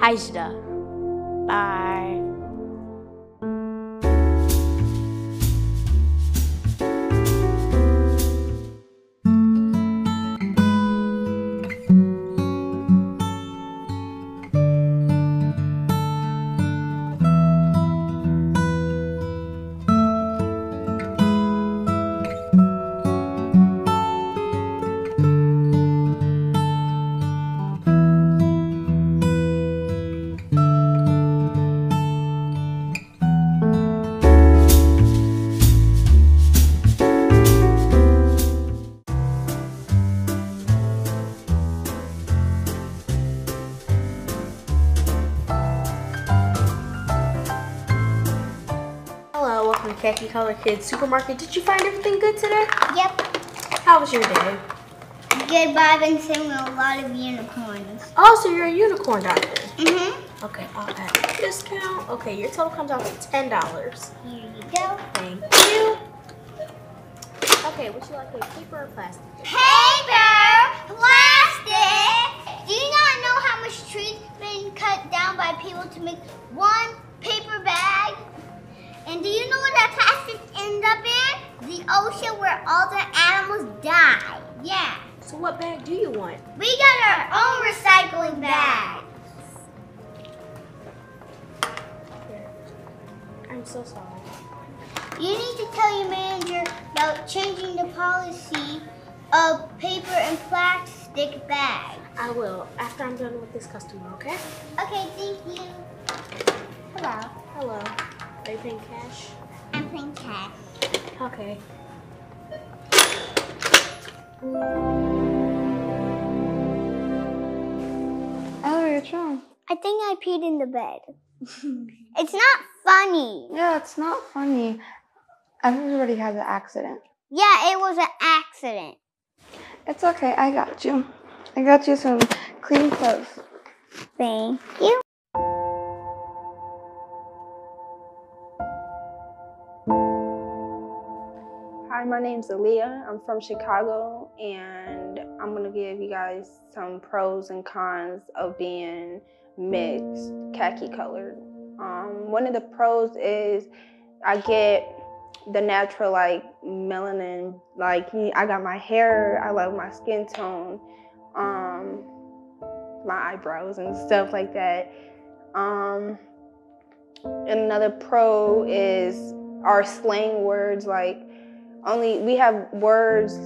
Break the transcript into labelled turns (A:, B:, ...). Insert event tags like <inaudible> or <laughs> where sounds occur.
A: Aisha. Bye. Welcome Khaki Color Kids Supermarket. Did you find everything good today?
B: Yep.
A: How was your day?
B: Good, but I've been seeing a lot of unicorns.
A: Oh, so you're a unicorn doctor.
B: Mm-hmm.
A: Okay, I'll add a discount. Okay, your total comes out to ten dollars.
B: Here you go.
A: Thank you. Okay, would you like a paper or plastic?
B: Paper, plastic. Ends up in? The ocean where all the animals die. Yeah.
A: So what bag do you want?
B: We got our own recycling bag.
A: I'm so sorry.
B: You need to tell your manager about changing the policy of paper and plastic bags.
A: I will after I'm done with this customer, okay?
B: Okay, thank you. Hello.
A: Hello. Are you paying cash?
B: Playing cat.
A: Okay.
C: Ellery, what's wrong?
B: I think I peed in the bed. <laughs> it's not funny.
C: Yeah, it's not funny. Everybody has an accident.
B: Yeah, it was an accident.
C: It's okay, I got you. I got you some clean clothes.
B: Thank you.
D: Hi, my name's Aaliyah. I'm from Chicago, and I'm gonna give you guys some pros and cons of being mixed, khaki colored. Um, one of the pros is I get the natural like melanin, like I got my hair, I love my skin tone, um, my eyebrows and stuff like that. Um, and another pro is our slang words like only we have words